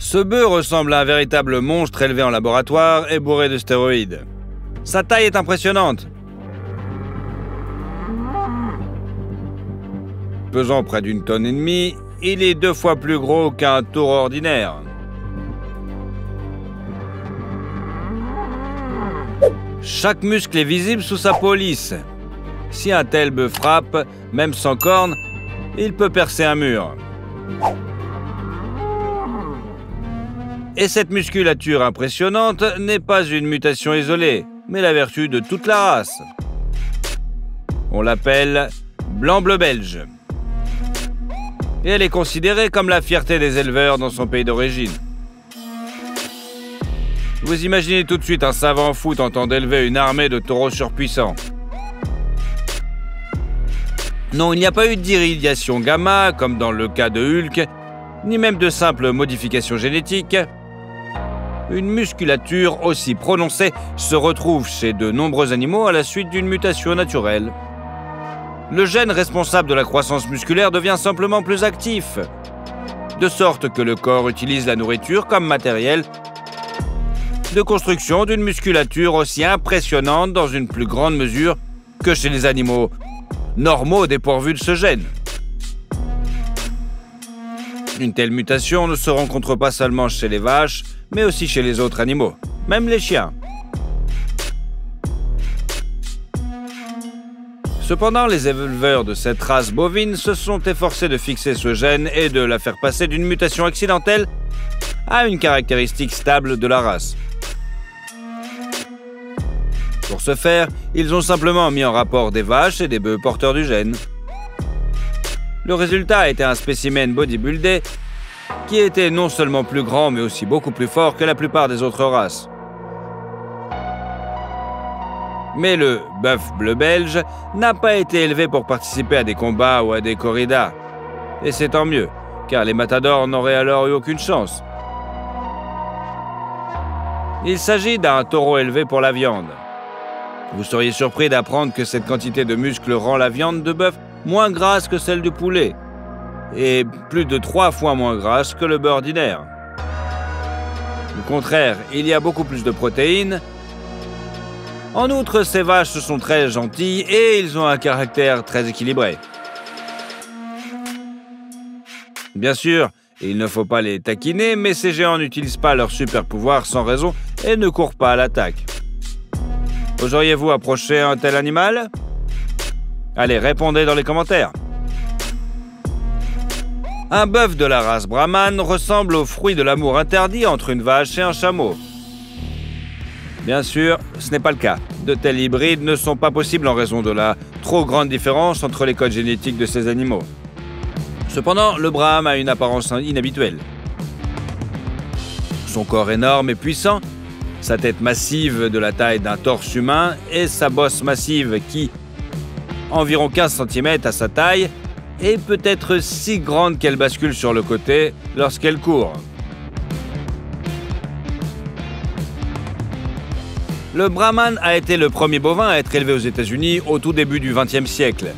Ce bœuf ressemble à un véritable monstre élevé en laboratoire et bourré de stéroïdes. Sa taille est impressionnante. Pesant près d'une tonne et demie, il est deux fois plus gros qu'un taureau ordinaire. Chaque muscle est visible sous sa peau lisse. Si un tel bœuf frappe, même sans cornes, il peut percer un mur. Et cette musculature impressionnante n'est pas une mutation isolée, mais la vertu de toute la race. On l'appelle blanc-bleu belge. Et elle est considérée comme la fierté des éleveurs dans son pays d'origine. Vous imaginez tout de suite un savant fou tentant d'élever une armée de taureaux surpuissants. Non, il n'y a pas eu d'irradiation gamma, comme dans le cas de Hulk, ni même de simples modifications génétiques. Une musculature aussi prononcée se retrouve chez de nombreux animaux à la suite d'une mutation naturelle. Le gène responsable de la croissance musculaire devient simplement plus actif, de sorte que le corps utilise la nourriture comme matériel de construction d'une musculature aussi impressionnante dans une plus grande mesure que chez les animaux normaux dépourvus de ce gène. Une telle mutation ne se rencontre pas seulement chez les vaches, mais aussi chez les autres animaux, même les chiens. Cependant, les éleveurs de cette race bovine se sont efforcés de fixer ce gène et de la faire passer d'une mutation accidentelle à une caractéristique stable de la race. Pour ce faire, ils ont simplement mis en rapport des vaches et des bœufs porteurs du gène. Le résultat été un spécimen bodybuildé qui était non seulement plus grand mais aussi beaucoup plus fort que la plupart des autres races. Mais le bœuf bleu belge n'a pas été élevé pour participer à des combats ou à des corridas. Et c'est tant mieux, car les matadors n'auraient alors eu aucune chance. Il s'agit d'un taureau élevé pour la viande. Vous seriez surpris d'apprendre que cette quantité de muscles rend la viande de bœuf moins grasse que celle du poulet, et plus de trois fois moins grasse que le beurre ordinaire. Au contraire, il y a beaucoup plus de protéines. En outre, ces vaches sont très gentilles et ils ont un caractère très équilibré. Bien sûr, il ne faut pas les taquiner, mais ces géants n'utilisent pas leur super pouvoir sans raison et ne courent pas à l'attaque. Oseriez-vous approcher un tel animal? Allez, répondez dans les commentaires. Un bœuf de la race brahman ressemble au fruit de l'amour interdit entre une vache et un chameau. Bien sûr, ce n'est pas le cas. De tels hybrides ne sont pas possibles en raison de la trop grande différence entre les codes génétiques de ces animaux. Cependant, le brahman a une apparence inhabituelle. Son corps énorme et puissant sa tête massive de la taille d'un torse humain et sa bosse massive qui, environ 15 cm à sa taille, est peut-être si grande qu'elle bascule sur le côté lorsqu'elle court. Le Brahman a été le premier bovin à être élevé aux États-Unis au tout début du XXe siècle.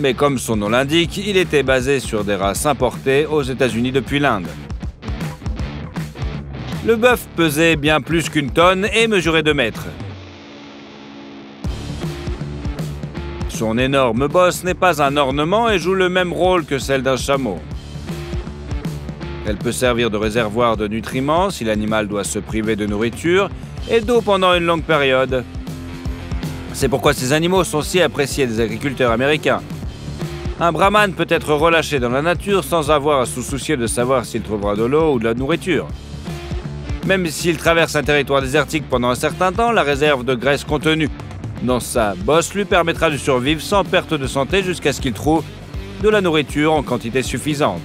Mais comme son nom l'indique, il était basé sur des races importées aux États-Unis depuis l'Inde. Le bœuf pesait bien plus qu'une tonne et mesurait 2 mètres. Son énorme bosse n'est pas un ornement et joue le même rôle que celle d'un chameau. Elle peut servir de réservoir de nutriments si l'animal doit se priver de nourriture et d'eau pendant une longue période. C'est pourquoi ces animaux sont si appréciés des agriculteurs américains. Un brahman peut être relâché dans la nature sans avoir à se soucier de savoir s'il trouvera de l'eau ou de la nourriture. Même s'il traverse un territoire désertique pendant un certain temps, la réserve de graisse contenue dans sa bosse lui permettra de survivre sans perte de santé jusqu'à ce qu'il trouve de la nourriture en quantité suffisante.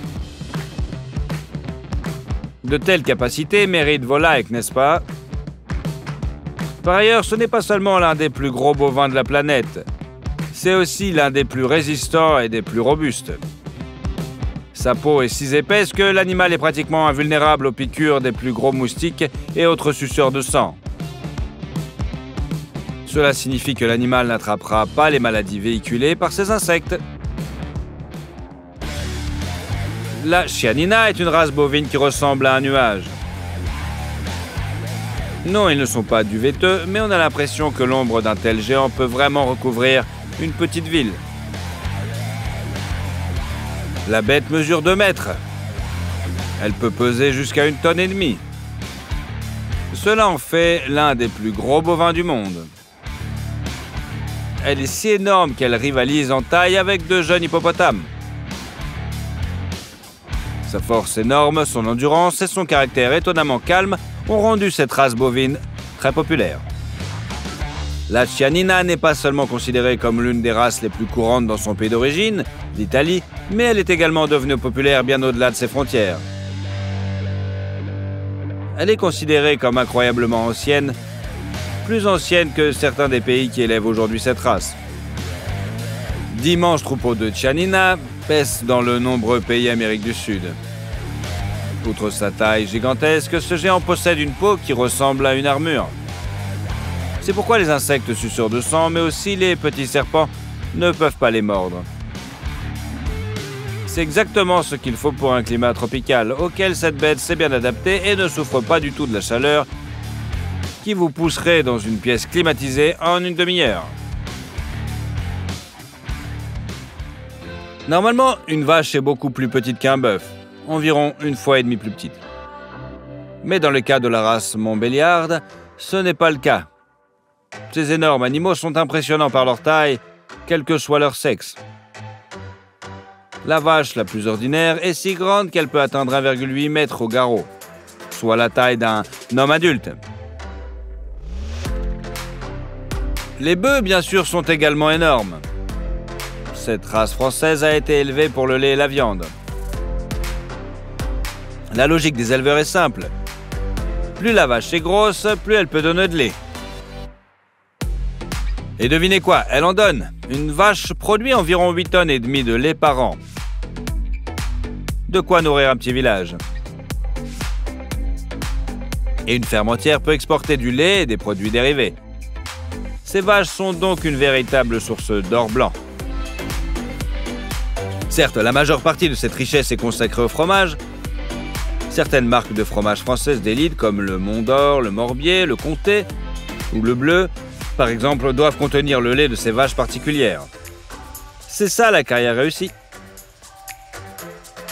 De telles capacités méritent Volaik, n'est-ce pas? Par ailleurs, ce n'est pas seulement l'un des plus gros bovins de la planète, c'est aussi l'un des plus résistants et des plus robustes. Sa peau est si épaisse que l'animal est pratiquement invulnérable aux piqûres des plus gros moustiques et autres suceurs de sang. Cela signifie que l'animal n'attrapera pas les maladies véhiculées par ces insectes. La Chianina est une race bovine qui ressemble à un nuage. Non, ils ne sont pas duveteux, mais on a l'impression que l'ombre d'un tel géant peut vraiment recouvrir une petite ville. La bête mesure 2 mètres. Elle peut peser jusqu'à une tonne et demie. Cela en fait l'un des plus gros bovins du monde. Elle est si énorme qu'elle rivalise en taille avec de jeunes hippopotames. Sa force énorme, son endurance et son caractère étonnamment calme ont rendu cette race bovine très populaire. La Chianina n'est pas seulement considérée comme l'une des races les plus courantes dans son pays d'origine, l'Italie, mais elle est également devenue populaire bien au-delà de ses frontières. Elle est considérée comme incroyablement ancienne, plus ancienne que certains des pays qui élèvent aujourd'hui cette race. D'immenses troupeaux de Chianina pèsent dans le nombreux pays Amérique du Sud. Outre sa taille gigantesque, ce géant possède une peau qui ressemble à une armure. C'est pourquoi les insectes suceurs de sang, mais aussi les petits serpents, ne peuvent pas les mordre. C'est exactement ce qu'il faut pour un climat tropical, auquel cette bête s'est bien adaptée et ne souffre pas du tout de la chaleur qui vous pousserait dans une pièce climatisée en une demi-heure. Normalement, une vache est beaucoup plus petite qu'un bœuf, environ une fois et demie plus petite. Mais dans le cas de la race Montbéliarde, ce n'est pas le cas. Ces énormes animaux sont impressionnants par leur taille, quel que soit leur sexe. La vache la plus ordinaire est si grande qu'elle peut atteindre 1,8 m au garrot, soit la taille d'un homme adulte. Les bœufs, bien sûr, sont également énormes. Cette race française a été élevée pour le lait et la viande. La logique des éleveurs est simple. Plus la vache est grosse, plus elle peut donner de lait. Et devinez quoi, elle en donne. Une vache produit environ 8 tonnes et demie de lait par an. De quoi nourrir un petit village. Et une ferme entière peut exporter du lait et des produits dérivés. Ces vaches sont donc une véritable source d'or blanc. Certes, la majeure partie de cette richesse est consacrée au fromage. Certaines marques de fromage françaises d'élite comme le Mont d'Or, le Morbier, le Comté ou le Bleu, par exemple, doivent contenir le lait de ces vaches particulières. C'est ça la carrière réussie.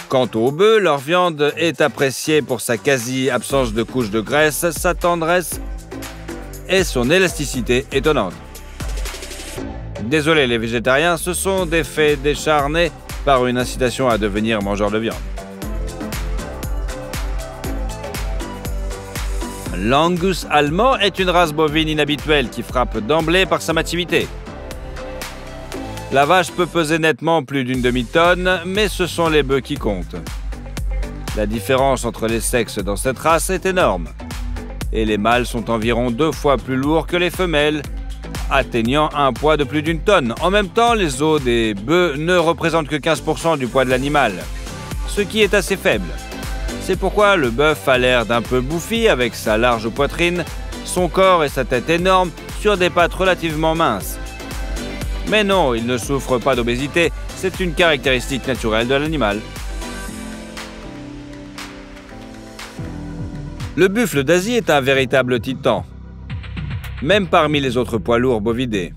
Quant aux bœufs, leur viande est appréciée pour sa quasi-absence de couche de graisse, sa tendresse et son élasticité étonnante. Désolé les végétariens, ce sont des faits décharnés par une incitation à devenir mangeur de viande. L'Angus allemand est une race bovine inhabituelle qui frappe d'emblée par sa mativité. La vache peut peser nettement plus d'une demi-tonne, mais ce sont les bœufs qui comptent. La différence entre les sexes dans cette race est énorme et les mâles sont environ deux fois plus lourds que les femelles, atteignant un poids de plus d'une tonne. En même temps, les os des bœufs ne représentent que 15% du poids de l'animal, ce qui est assez faible. C'est pourquoi le bœuf a l'air d'un peu bouffi avec sa large poitrine, son corps et sa tête énormes sur des pattes relativement minces. Mais non, il ne souffre pas d'obésité, c'est une caractéristique naturelle de l'animal. Le buffle d'Asie est un véritable titan, même parmi les autres poids lourds bovidés.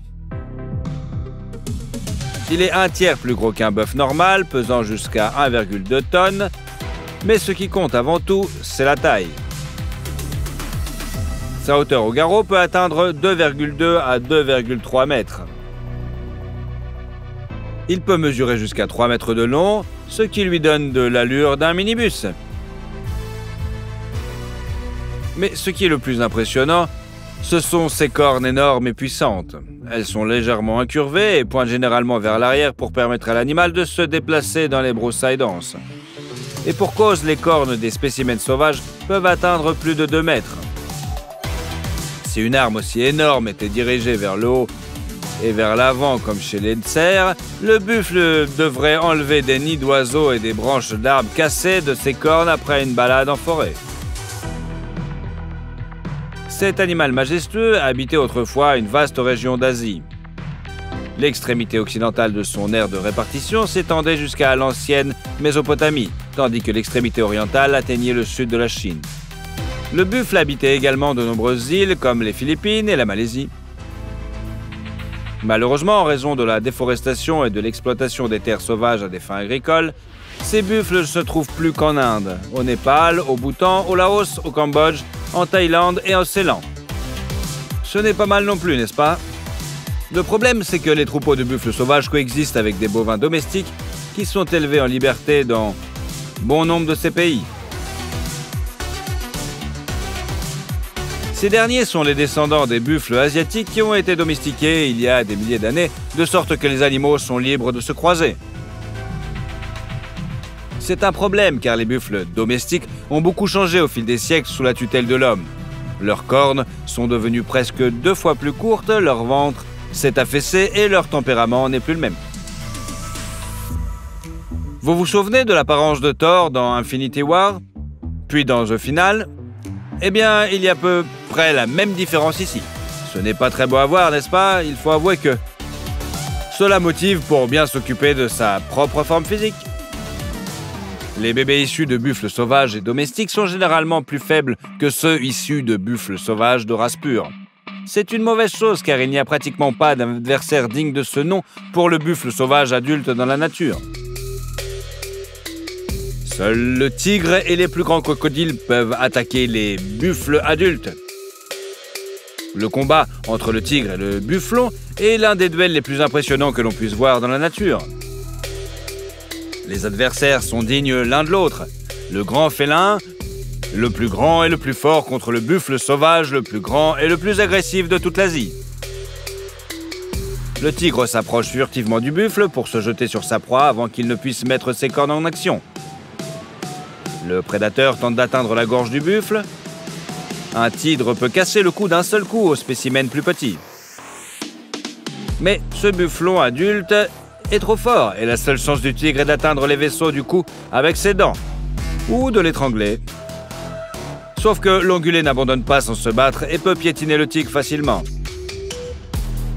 Il est un tiers plus gros qu'un bœuf normal, pesant jusqu'à 1,2 tonnes, mais ce qui compte avant tout, c'est la taille. Sa hauteur au garrot peut atteindre 2,2 à 2,3 mètres. Il peut mesurer jusqu'à 3 mètres de long, ce qui lui donne de l'allure d'un minibus. Mais ce qui est le plus impressionnant, ce sont ses cornes énormes et puissantes. Elles sont légèrement incurvées et pointent généralement vers l'arrière pour permettre à l'animal de se déplacer dans les broussailles denses. Et pour cause, les cornes des spécimens sauvages peuvent atteindre plus de 2 mètres. Si une arme aussi énorme était dirigée vers le haut et vers l'avant comme chez les cerfs, le buffle devrait enlever des nids d'oiseaux et des branches d'arbres cassées de ses cornes après une balade en forêt. Cet animal majestueux habitait autrefois une vaste région d'Asie. L'extrémité occidentale de son aire de répartition s'étendait jusqu'à l'ancienne Mésopotamie, tandis que l'extrémité orientale atteignait le sud de la Chine. Le buffle habitait également de nombreuses îles comme les Philippines et la Malaisie. Malheureusement, en raison de la déforestation et de l'exploitation des terres sauvages à des fins agricoles, ces buffles ne se trouvent plus qu'en Inde, au Népal, au Bhoutan, au Laos, au Cambodge, en Thaïlande et en Ceylan. Ce n'est pas mal non plus, n'est-ce pas? Le problème, c'est que les troupeaux de buffles sauvages coexistent avec des bovins domestiques qui sont élevés en liberté dans bon nombre de ces pays. Ces derniers sont les descendants des buffles asiatiques qui ont été domestiqués il y a des milliers d'années, de sorte que les animaux sont libres de se croiser. C'est un problème car les buffles domestiques ont beaucoup changé au fil des siècles sous la tutelle de l'homme. Leurs cornes sont devenues presque deux fois plus courtes, leur ventre s'est affaissé et leur tempérament n'est plus le même. Vous vous souvenez de l'apparence de Thor dans Infinity War? Puis dans The Final? Eh bien, il y a peu près la même différence ici. Ce n'est pas très beau à voir, n'est-ce pas? Il faut avouer que cela motive pour bien s'occuper de sa propre forme physique. Les bébés issus de buffles sauvages et domestiques sont généralement plus faibles que ceux issus de buffles sauvages de race pure. C'est une mauvaise chose car il n'y a pratiquement pas d'adversaire digne de ce nom pour le buffle sauvage adulte dans la nature. Seuls le tigre et les plus grands crocodiles peuvent attaquer les buffles adultes. Le combat entre le tigre et le bufflon est l'un des duels les plus impressionnants que l'on puisse voir dans la nature. Les adversaires sont dignes l'un de l'autre. Le grand félin, le plus grand et le plus fort contre le buffle sauvage, le plus grand et le plus agressif de toute l'Asie. Le tigre s'approche furtivement du buffle pour se jeter sur sa proie avant qu'il ne puisse mettre ses cornes en action. Le prédateur tente d'atteindre la gorge du buffle. Un tigre peut casser le cou d'un seul coup au spécimen plus petit. Mais ce bufflon adulte est trop fort et la seule chance du tigre est d'atteindre les vaisseaux du cou avec ses dents ou de l'étrangler. Sauf que l'ongulé n'abandonne pas sans se battre et peut piétiner le tigre facilement.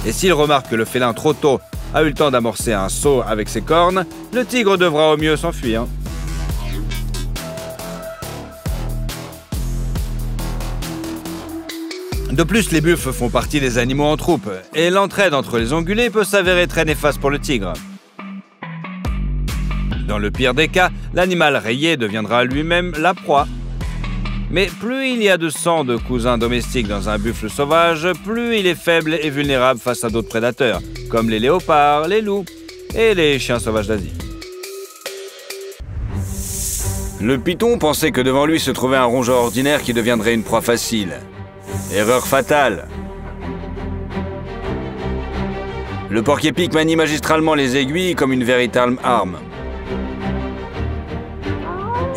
Et s'il remarque que le félin trop tôt a eu le temps d'amorcer un saut avec ses cornes, le tigre devra au mieux s'enfuir. De plus, les buffles font partie des animaux en troupe, et l'entraide entre les ongulés peut s'avérer très néfaste pour le tigre. Dans le pire des cas, l'animal rayé deviendra lui-même la proie. Mais plus il y a de sang de cousins domestiques dans un buffle sauvage, plus il est faible et vulnérable face à d'autres prédateurs, comme les léopards, les loups et les chiens sauvages d'Asie. Le python pensait que devant lui se trouvait un rongeur ordinaire qui deviendrait une proie facile. Erreur fatale. Le porc-épic manie magistralement les aiguilles comme une véritable arme.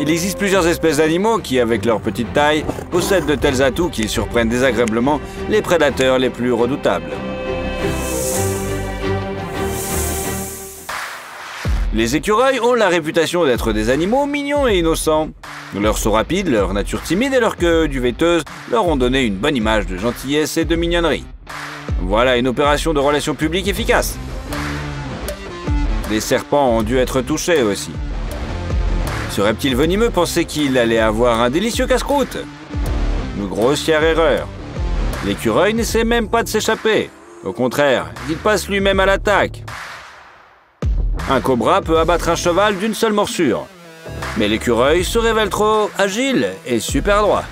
Il existe plusieurs espèces d'animaux qui, avec leur petite taille, possèdent de tels atouts qu'ils surprennent désagréablement les prédateurs les plus redoutables. Les écureuils ont la réputation d'être des animaux mignons et innocents. Leur saut rapide, leur nature timide et leur queue duvetteuse leur ont donné une bonne image de gentillesse et de mignonnerie. Voilà une opération de relations publiques efficace. Les serpents ont dû être touchés aussi. Ce reptile venimeux pensait qu'il allait avoir un délicieux casse-croûte? Une grossière erreur. L'écureuil n'essaie même pas de s'échapper. Au contraire, il passe lui-même à l'attaque. Un cobra peut abattre un cheval d'une seule morsure. Mais l'écureuil se révèle trop agile et super droit.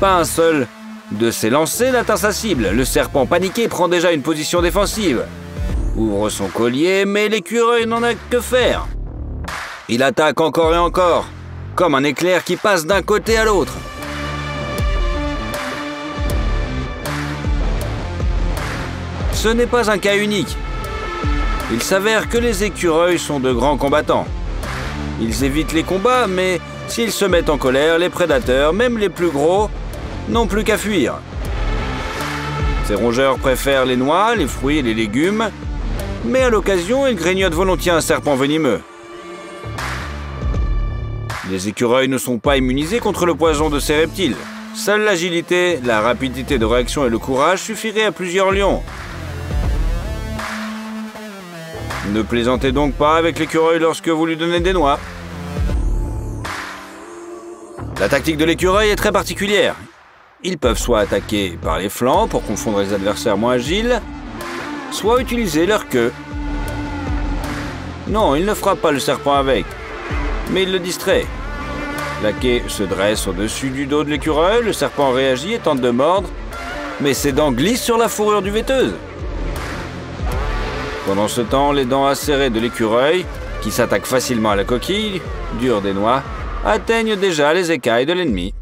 Pas un seul de ses lancers n'atteint sa cible. Le serpent paniqué prend déjà une position défensive. Ouvre son collier, mais l'écureuil n'en a que faire. Il attaque encore et encore, comme un éclair qui passe d'un côté à l'autre. Ce n'est pas un cas unique. Il s'avère que les écureuils sont de grands combattants. Ils évitent les combats, mais s'ils se mettent en colère, les prédateurs, même les plus gros, n'ont plus qu'à fuir. Ces rongeurs préfèrent les noix, les fruits et les légumes, mais à l'occasion, ils grignotent volontiers un serpent venimeux. Les écureuils ne sont pas immunisés contre le poison de ces reptiles. Seule l'agilité, la rapidité de réaction et le courage suffiraient à plusieurs lions. Ne plaisantez donc pas avec l'écureuil lorsque vous lui donnez des noix. La tactique de l'écureuil est très particulière. Ils peuvent soit attaquer par les flancs pour confondre les adversaires moins agiles, soit utiliser leur queue. Non, il ne frappe pas le serpent avec, mais il le distrait. La quai se dresse au-dessus du dos de l'écureuil, le serpent réagit et tente de mordre, mais ses dents glissent sur la fourrure du vêteuse. Pendant ce temps, les dents acérées de l'écureuil, qui s'attaque facilement à la coquille, dure des noix, atteignent déjà les écailles de l'ennemi.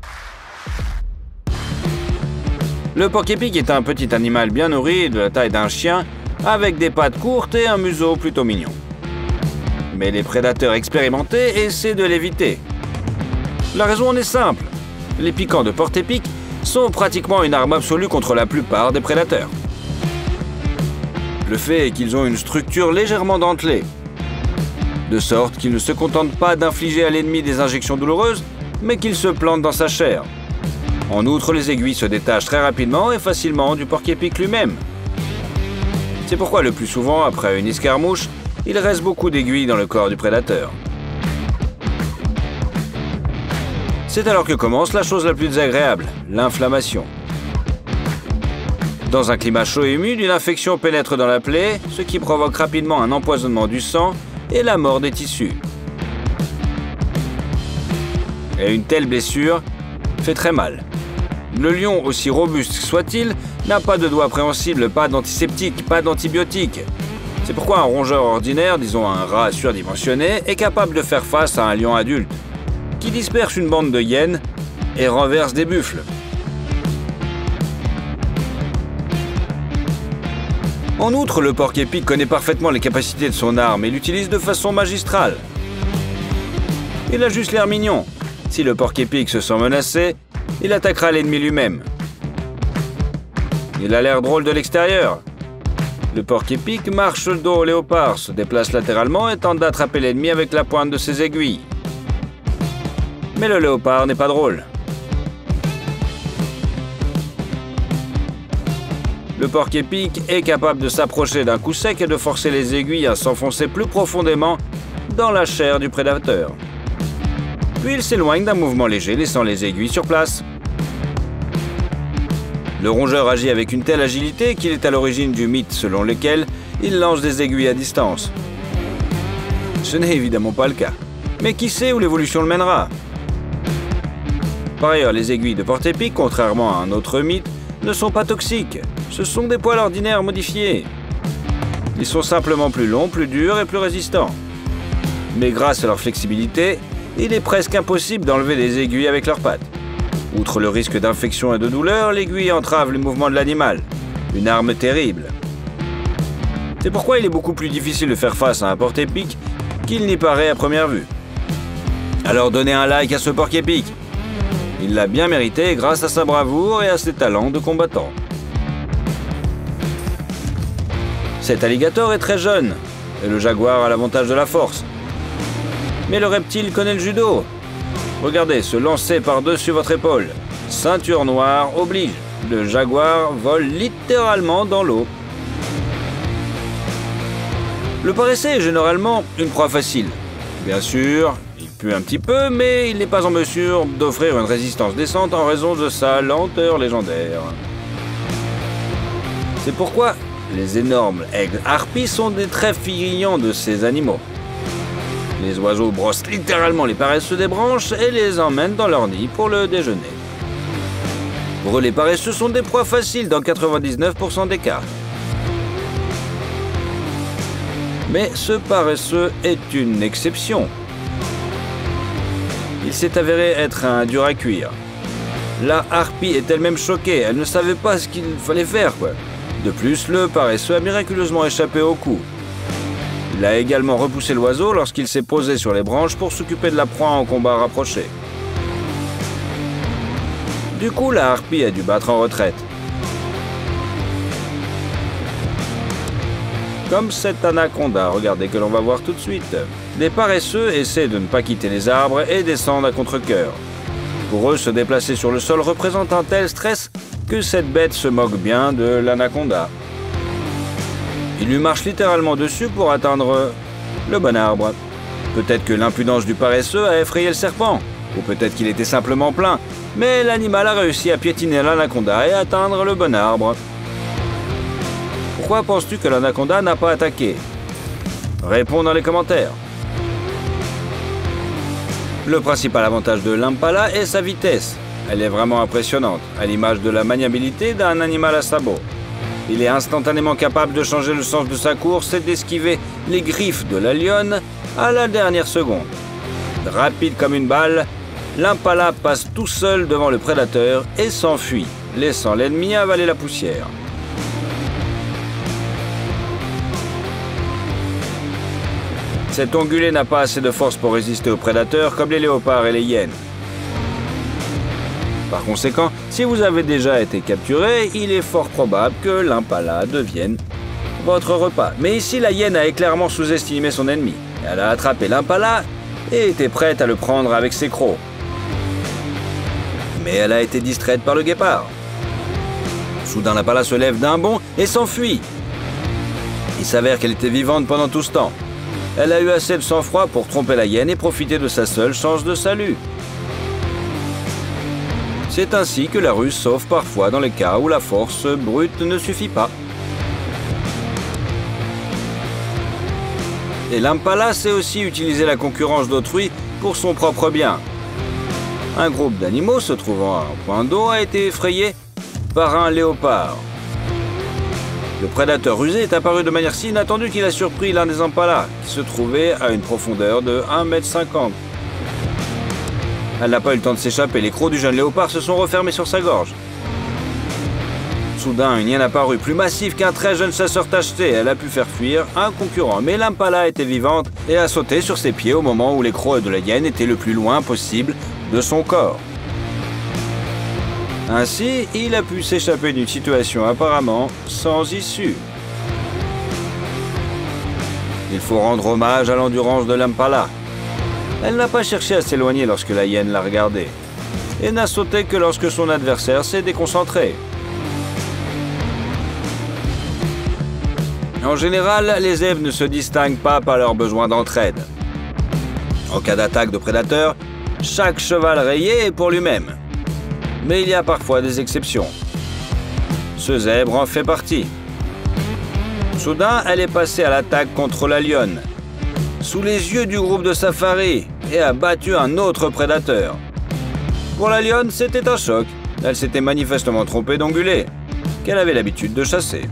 Le porc-épic est un petit animal bien nourri de la taille d'un chien, avec des pattes courtes et un museau plutôt mignon. Mais les prédateurs expérimentés essaient de l'éviter. La raison en est simple. Les piquants de porc-épic sont pratiquement une arme absolue contre la plupart des prédateurs. Le fait est qu'ils ont une structure légèrement dentelée, de sorte qu'ils ne se contentent pas d'infliger à l'ennemi des injections douloureuses, mais qu'ils se plantent dans sa chair. En outre, les aiguilles se détachent très rapidement et facilement du porc-épic lui-même. C'est pourquoi le plus souvent, après une escarmouche, il reste beaucoup d'aiguilles dans le corps du prédateur. C'est alors que commence la chose la plus désagréable, l'inflammation. Dans un climat chaud et humide, une infection pénètre dans la plaie, ce qui provoque rapidement un empoisonnement du sang et la mort des tissus. Et une telle blessure fait très mal. Le lion, aussi robuste soit-il, n'a pas de doigts préhensibles, pas d'antiseptique, pas d'antibiotiques. C'est pourquoi un rongeur ordinaire, disons un rat surdimensionné, est capable de faire face à un lion adulte, qui disperse une bande de hyènes et renverse des buffles. En outre, le porc-épic connaît parfaitement les capacités de son arme et l'utilise de façon magistrale. Il a juste l'air mignon. Si le porc-épic se sent menacé, il attaquera l'ennemi lui-même. Il a l'air drôle de l'extérieur. Le porc-épic marche le dos au léopard, se déplace latéralement et tente d'attraper l'ennemi avec la pointe de ses aiguilles. Mais le léopard n'est pas drôle. Le porc-épic est capable de s'approcher d'un coup sec et de forcer les aiguilles à s'enfoncer plus profondément dans la chair du prédateur. Puis il s'éloigne d'un mouvement léger, laissant les aiguilles sur place. Le rongeur agit avec une telle agilité qu'il est à l'origine du mythe selon lequel il lance des aiguilles à distance. Ce n'est évidemment pas le cas. Mais qui sait où l'évolution le mènera? Par ailleurs, les aiguilles de porte-épic, contrairement à un autre mythe, ne sont pas toxiques. Ce sont des poils ordinaires modifiés. Ils sont simplement plus longs, plus durs et plus résistants. Mais grâce à leur flexibilité, il est presque impossible d'enlever des aiguilles avec leurs pattes. Outre le risque d'infection et de douleur, l'aiguille entrave le mouvement de l'animal. Une arme terrible. C'est pourquoi il est beaucoup plus difficile de faire face à un porte-épic qu'il n'y paraît à première vue. Alors donnez un like à ce porc-épic. Il l'a bien mérité grâce à sa bravoure et à ses talents de combattant. Cet alligator est très jeune, et le jaguar a l'avantage de la force. Mais le reptile connaît le judo. Regardez, se lancer par-dessus votre épaule. Ceinture noire oblige. Le jaguar vole littéralement dans l'eau. Le paresseux est généralement une proie facile. Bien sûr, pue un petit peu, mais il n'est pas en mesure d'offrir une résistance décente en raison de sa lenteur légendaire. C'est pourquoi les énormes aigles harpies sont des très figurants de ces animaux. Les oiseaux brossent littéralement les paresseux des branches et les emmènent dans leur nid pour le déjeuner. Pour les paresseux sont des proies faciles dans 99% des cas. Mais ce paresseux est une exception. Il s'est avéré être un dur à cuire. La harpie est elle-même choquée, elle ne savait pas ce qu'il fallait faire. De plus, le paresseux a miraculeusement échappé au coup. Il a également repoussé l'oiseau lorsqu'il s'est posé sur les branches pour s'occuper de la proie en combat rapproché. Du coup, la harpie a dû battre en retraite. Comme cette anaconda, regardez que l'on va voir tout de suite. Les paresseux essaient de ne pas quitter les arbres et descendent à contre-coeur. Pour eux, se déplacer sur le sol représente un tel stress que cette bête se moque bien de l'anaconda. Il lui marche littéralement dessus pour atteindre le bon arbre. Peut-être que l'impudence du paresseux a effrayé le serpent, ou peut-être qu'il était simplement plein, mais l'animal a réussi à piétiner l'anaconda et atteindre le bon arbre. Pourquoi penses-tu que l'anaconda n'a pas attaqué? Réponds dans les commentaires. Le principal avantage de l'impala est sa vitesse. Elle est vraiment impressionnante, à l'image de la maniabilité d'un animal à sabot. Il est instantanément capable de changer le sens de sa course et d'esquiver les griffes de la lionne à la dernière seconde. Rapide comme une balle, l'impala passe tout seul devant le prédateur et s'enfuit, laissant l'ennemi avaler la poussière. Cet ongulé n'a pas assez de force pour résister aux prédateurs comme les léopards et les hyènes. Par conséquent, si vous avez déjà été capturé, il est fort probable que l'impala devienne votre repas. Mais ici, la hyène a clairement sous-estimé son ennemi. Elle a attrapé l'impala et était prête à le prendre avec ses crocs. Mais elle a été distraite par le guépard. Soudain, l'impala se lève d'un bond et s'enfuit. Il s'avère qu'elle était vivante pendant tout ce temps. Elle a eu assez de sang-froid pour tromper la hyène et profiter de sa seule chance de salut. C'est ainsi que la ruse sauve parfois dans les cas où la force brute ne suffit pas. Et l'impala sait aussi utiliser la concurrence d'autrui pour son propre bien. Un groupe d'animaux se trouvant à un point d'eau a été effrayé par un léopard. Le prédateur rusé est apparu de manière si inattendue qu'il a surpris l'un des impalas, qui se trouvait à une profondeur de 1,50 m. Elle n'a pas eu le temps de s'échapper. Les crocs du jeune léopard se sont refermés sur sa gorge. Soudain, une hyène apparut plus massive qu'un très jeune chasseur tacheté. Elle a pu faire fuir un concurrent, mais l'impala était vivante et a sauté sur ses pieds au moment où les crocs de la hyène étaient le plus loin possible de son corps. Ainsi, il a pu s'échapper d'une situation apparemment sans issue. Il faut rendre hommage à l'endurance de l'impala. Elle n'a pas cherché à s'éloigner lorsque la hyène l'a regardée, et n'a sauté que lorsque son adversaire s'est déconcentré. En général, les zèbres ne se distinguent pas par leur besoin d'entraide. En cas d'attaque de prédateurs, chaque cheval rayé est pour lui-même. Mais il y a parfois des exceptions. Ce zèbre en fait partie. Soudain, elle est passée à l'attaque contre la lionne, sous les yeux du groupe de safari et a battu un autre prédateur. Pour la lionne, c'était un choc. Elle s'était manifestement trompée d'ongulé, qu'elle avait l'habitude de chasser.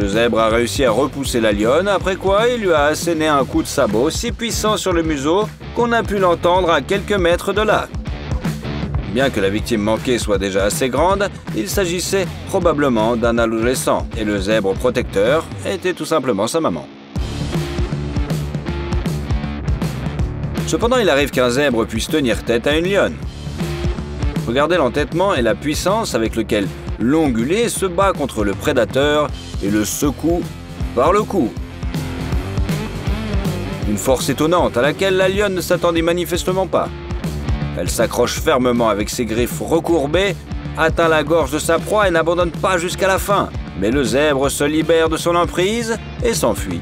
Le zèbre a réussi à repousser la lionne, après quoi il lui a asséné un coup de sabot si puissant sur le museau qu'on a pu l'entendre à quelques mètres de là. Bien que la victime manquée soit déjà assez grande, il s'agissait probablement d'un adolescent, et le zèbre protecteur était tout simplement sa maman. Cependant, il arrive qu'un zèbre puisse tenir tête à une lionne. Regardez l'entêtement et la puissance avec lequel l'ongulé se bat contre le prédateur et le secoue par le cou. Une force étonnante à laquelle la lionne ne s'attendait manifestement pas. Elle s'accroche fermement avec ses griffes recourbées, atteint la gorge de sa proie et n'abandonne pas jusqu'à la fin. Mais le zèbre se libère de son emprise et s'enfuit.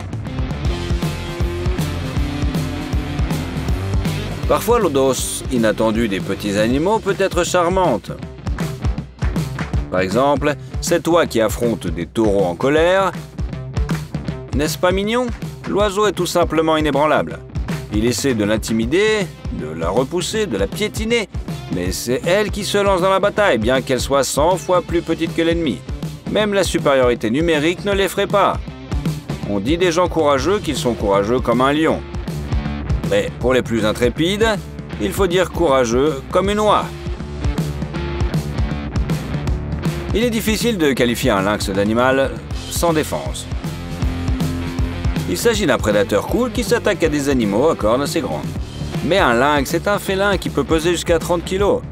Parfois, l'audace inattendue des petits animaux peut être charmante. Par exemple, c'est toi qui affronte des taureaux en colère. N'est-ce pas mignon? L'oiseau est tout simplement inébranlable. Il essaie de l'intimider, de la repousser, de la piétiner, mais c'est elle qui se lance dans la bataille, bien qu'elle soit 100 fois plus petite que l'ennemi. Même la supériorité numérique ne l'effraie pas. On dit des gens courageux qu'ils sont courageux comme un lion. Mais pour les plus intrépides, il faut dire courageux comme une oie. Il est difficile de qualifier un lynx d'animal sans défense. Il s'agit d'un prédateur cool qui s'attaque à des animaux à cornes assez grandes. Mais un lynx est un félin qui peut peser jusqu'à 30 kg.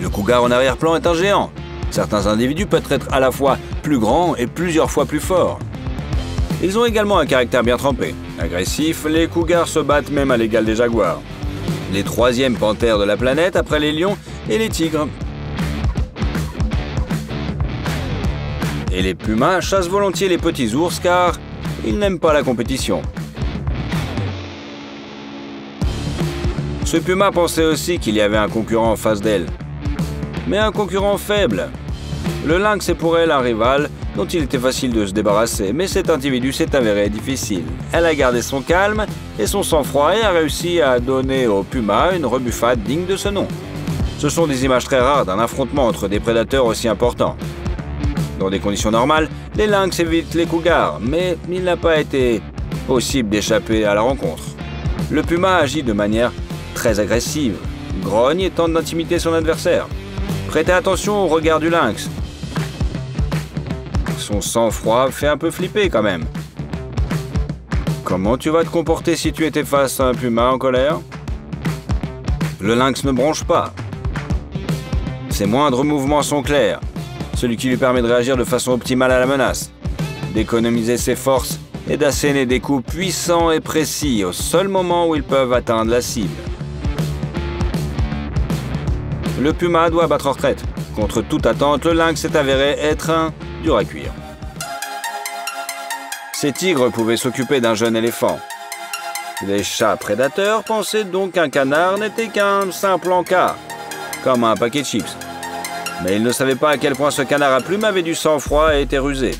Le cougar en arrière-plan est un géant. Certains individus peuvent être à la fois plus grands et plusieurs fois plus forts. Ils ont également un caractère bien trempé. Agressifs, les cougars se battent même à l'égal des jaguars. Les troisièmes panthères de la planète après les lions et les tigres. Et les pumas chassent volontiers les petits ours car ils n'aiment pas la compétition. Ce puma pensait aussi qu'il y avait un concurrent en face d'elle. Mais un concurrent faible. Le lynx est pour elle un rival dont il était facile de se débarrasser, mais cet individu s'est avéré difficile. Elle a gardé son calme et son sang-froid et a réussi à donner au puma une rebuffade digne de ce nom. Ce sont des images très rares d'un affrontement entre des prédateurs aussi importants. Dans des conditions normales, les lynx évitent les cougars, mais il n'a pas été possible d'échapper à la rencontre. Le puma agit de manière très agressive, grogne et tente d'intimider son adversaire. Prêtez attention au regard du lynx. Son sang-froid fait un peu flipper quand même. Comment tu vas te comporter si tu étais face à un puma en colère? Le lynx ne bronche pas. Ses moindres mouvements sont clairs, celui qui lui permet de réagir de façon optimale à la menace, d'économiser ses forces et d'asséner des coups puissants et précis au seul moment où ils peuvent atteindre la cible. Le puma doit battre en retraite. Contre toute attente, le lynx s'est avéré être un dur à cuire. Ces tigres pouvaient s'occuper d'un jeune éléphant. Les chats prédateurs pensaient donc qu'un canard n'était qu'un simple encas, comme un paquet de chips. Mais ils ne savaient pas à quel point ce canard à plumes avait du sang-froid et était rusé.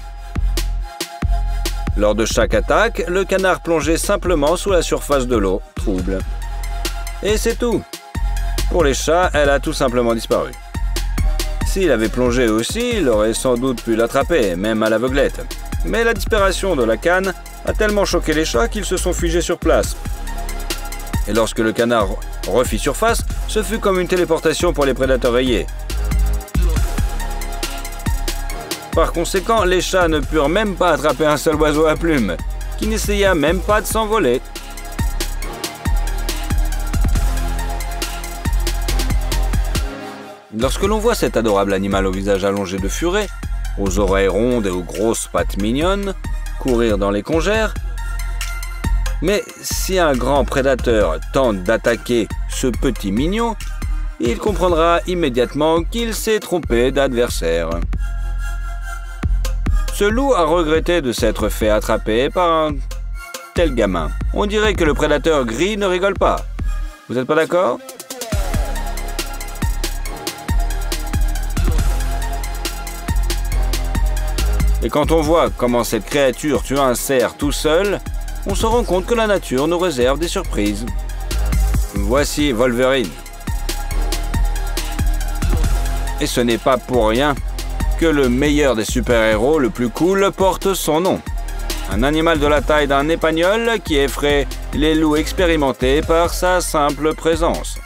Lors de chaque attaque, le canard plongeait simplement sous la surface de l'eau, trouble. Et c'est tout. Pour les chats, elle a tout simplement disparu. S'il avait plongé aussi, il aurait sans doute pu l'attraper, même à l'aveuglette. Mais la disparition de la canne a tellement choqué les chats qu'ils se sont figés sur place. Et lorsque le canard refit surface, ce fut comme une téléportation pour les prédateurs rayés. Par conséquent, les chats ne purent même pas attraper un seul oiseau à plumes, qui n'essaya même pas de s'envoler. Lorsque l'on voit cet adorable animal au visage allongé de furet, aux oreilles rondes et aux grosses pattes mignonnes, courir dans les congères, mais si un grand prédateur tente d'attaquer ce petit mignon, il comprendra immédiatement qu'il s'est trompé d'adversaire. Ce loup a regretté de s'être fait attraper par un tel gamin. On dirait que le prédateur gris ne rigole pas. Vous n'êtes pas d'accord? Et quand on voit comment cette créature tue un cerf tout seul, on se rend compte que la nature nous réserve des surprises. Voici Wolverine. Et ce n'est pas pour rien le meilleur des super-héros, le plus cool, porte son nom. Un animal de la taille d'un épagnol qui effraie les loups expérimentés par sa simple présence.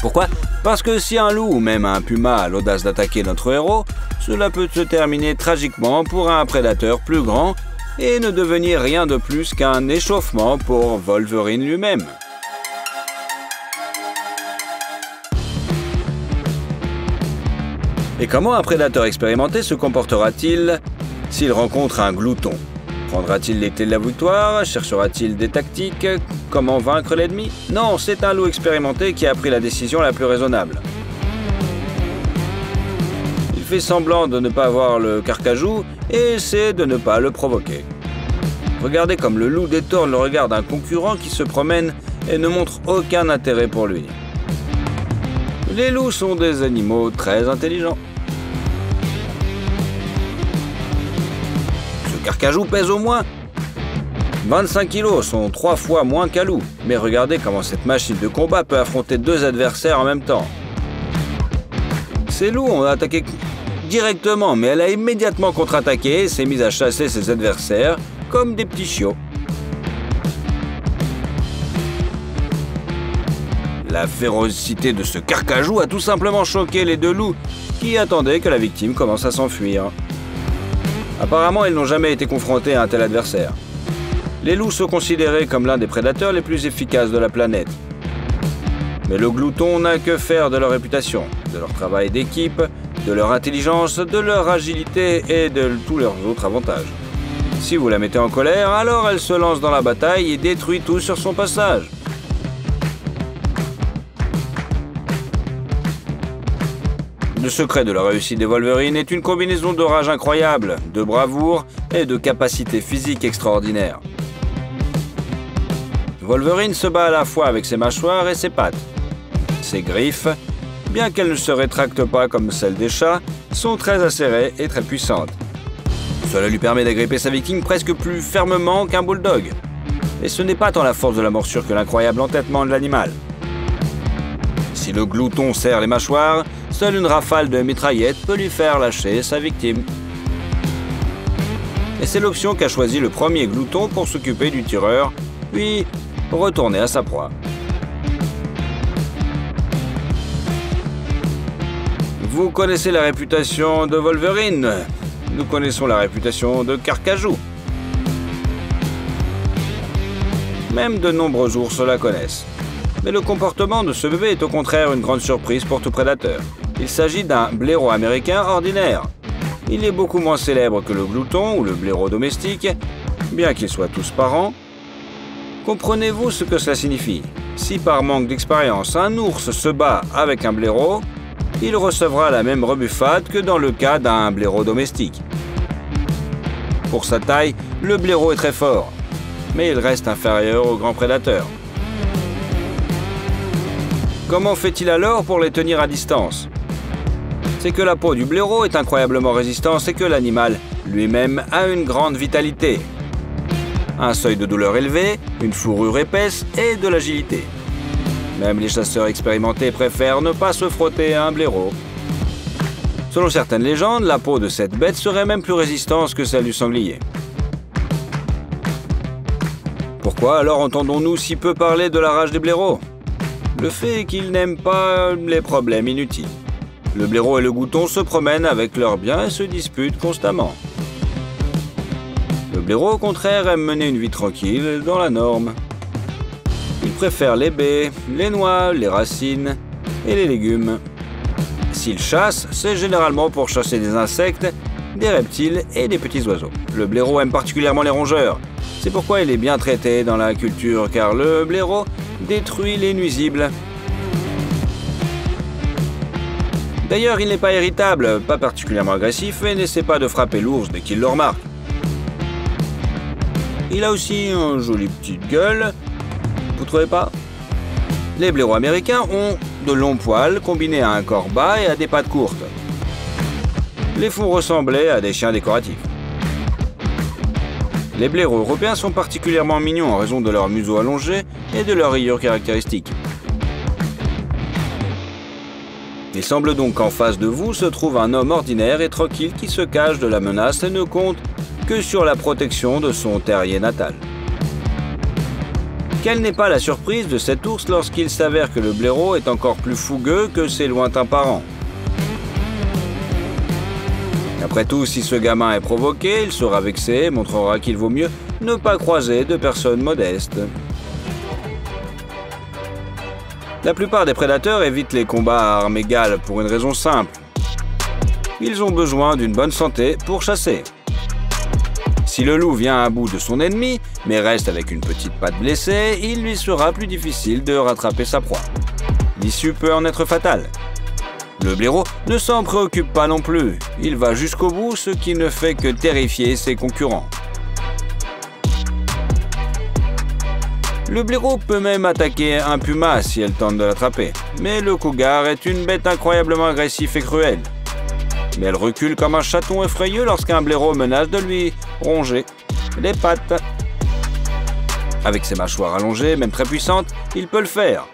Pourquoi? Parce que si un loup ou même un puma a l'audace d'attaquer notre héros, cela peut se terminer tragiquement pour un prédateur plus grand et ne devenir rien de plus qu'un échauffement pour Wolverine lui-même. Et comment un prédateur expérimenté se comportera-t-il s'il rencontre un glouton? Prendra-t-il les clés de la victoire Cherchera-t-il des tactiques? Comment vaincre l'ennemi? Non, c'est un loup expérimenté qui a pris la décision la plus raisonnable fait semblant de ne pas voir le carcajou et essaie de ne pas le provoquer. Regardez comme le loup détourne le regard d'un concurrent qui se promène et ne montre aucun intérêt pour lui. Les loups sont des animaux très intelligents. Carcajou pèse au moins 25 kilos, sont trois fois moins qu'un loup. Mais regardez comment cette machine de combat peut affronter deux adversaires en même temps. Ces loups ont attaqué directement, mais elle a immédiatement contre-attaqué et s'est mise à chasser ses adversaires comme des petits chiots. La férocité de ce carcajou a tout simplement choqué les deux loups qui attendaient que la victime commence à s'enfuir. Apparemment, ils n'ont jamais été confrontés à un tel adversaire. Les loups sont considérés comme l'un des prédateurs les plus efficaces de la planète. Mais le glouton n'a que faire de leur réputation, de leur travail d'équipe de leur intelligence, de leur agilité et de tous leurs autres avantages. Si vous la mettez en colère, alors elle se lance dans la bataille et détruit tout sur son passage. Le secret de la réussite des Wolverines est une combinaison de rage incroyable, de bravoure et de capacité physique extraordinaire. Wolverine se bat à la fois avec ses mâchoires et ses pattes. Ses griffes, bien qu'elles ne se rétractent pas comme celles des chats, sont très acérées et très puissantes. Cela lui permet d'agripper sa victime presque plus fermement qu'un bulldog. Et ce n'est pas tant la force de la morsure que l'incroyable entêtement de l'animal. Si le glouton serre les mâchoires, seule une rafale de mitraillette peut lui faire lâcher sa victime. Et c'est l'option qu'a choisi le premier glouton pour s'occuper du tireur, puis retourner à sa proie. Vous connaissez la réputation de Wolverine. Nous connaissons la réputation de Carcajou. Même de nombreux ours la connaissent. Mais le comportement de ce bébé est au contraire une grande surprise pour tout prédateur. Il s'agit d'un blaireau américain ordinaire. Il est beaucoup moins célèbre que le glouton ou le blaireau domestique, bien qu'ils soient tous parents. Comprenez-vous ce que cela signifie? Si par manque d'expérience un ours se bat avec un blaireau, il recevra la même rebuffade que dans le cas d'un blaireau domestique. Pour sa taille, le blaireau est très fort, mais il reste inférieur aux grands prédateurs. Comment fait-il alors pour les tenir à distance? C'est que la peau du blaireau est incroyablement résistante et que l'animal lui-même a une grande vitalité. Un seuil de douleur élevé, une fourrure épaisse et de l'agilité. Même les chasseurs expérimentés préfèrent ne pas se frotter à un blaireau. Selon certaines légendes, la peau de cette bête serait même plus résistante que celle du sanglier. Pourquoi alors entendons-nous si peu parler de la rage des blaireaux? Le fait est qu'ils n'aiment pas les problèmes inutiles. Le blaireau et le gouton se promènent avec leurs biens et se disputent constamment. Le blaireau, au contraire, aime mener une vie tranquille dans la norme. Il préfère les baies, les noix, les racines et les légumes. S'il chasse, c'est généralement pour chasser des insectes, des reptiles et des petits oiseaux. Le blaireau aime particulièrement les rongeurs. C'est pourquoi il est bien traité dans la culture, car le blaireau détruit les nuisibles. D'ailleurs, il n'est pas irritable, pas particulièrement agressif et n'essaie pas de frapper l'ours dès qu'il le remarque. Il a aussi une jolie petite gueule. Vous trouvez pas? Les blaireaux américains ont de longs poils combinés à un corps bas et à des pattes courtes. Les font ressembler à des chiens décoratifs. Les blaireaux européens sont particulièrement mignons en raison de leur museau allongé et de leurs rayures caractéristiques. Il semble donc qu'en face de vous se trouve un homme ordinaire et tranquille qui se cache de la menace et ne compte que sur la protection de son terrier natal. Quelle n'est pas la surprise de cet ours lorsqu'il s'avère que le blaireau est encore plus fougueux que ses lointains parents? Après tout, si ce gamin est provoqué, il sera vexé et montrera qu'il vaut mieux ne pas croiser de personnes modestes. La plupart des prédateurs évitent les combats à armes égales pour une raison simple. Ils ont besoin d'une bonne santé pour chasser. Si le loup vient à bout de son ennemi, mais reste avec une petite patte blessée, il lui sera plus difficile de rattraper sa proie. L'issue peut en être fatale. Le blaireau ne s'en préoccupe pas non plus. Il va jusqu'au bout, ce qui ne fait que terrifier ses concurrents. Le blaireau peut même attaquer un puma si elle tente de l'attraper. Mais le cougar est une bête incroyablement agressive et cruelle. Mais elle recule comme un chaton effrayeux lorsqu'un blaireau menace de lui ronger les pattes. Avec ses mâchoires allongées, même très puissantes, il peut le faire.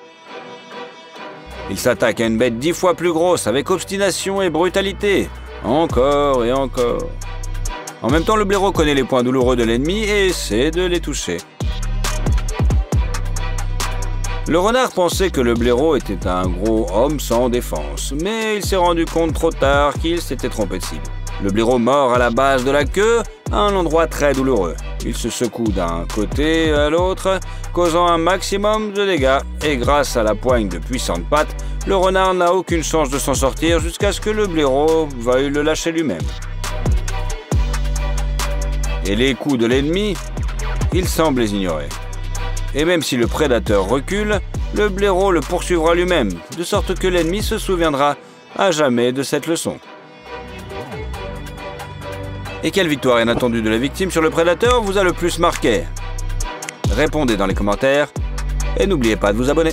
Il s'attaque à une bête dix fois plus grosse avec obstination et brutalité. Encore et encore. En même temps, le blaireau connaît les points douloureux de l'ennemi et essaie de les toucher. Le renard pensait que le blaireau était un gros homme sans défense, mais il s'est rendu compte trop tard qu'il s'était trompé de cible. Le blaireau mord à la base de la queue à un endroit très douloureux. Il se secoue d'un côté à l'autre, causant un maximum de dégâts, et grâce à la poigne de puissantes pattes, le renard n'a aucune chance de s'en sortir jusqu'à ce que le blaireau veuille le lâcher lui-même. Et les coups de l'ennemi, il semble les ignorer. Et même si le prédateur recule, le blaireau le poursuivra lui-même, de sorte que l'ennemi se souviendra à jamais de cette leçon. Et quelle victoire inattendue de la victime sur le prédateur vous a le plus marqué? Répondez dans les commentaires et n'oubliez pas de vous abonner.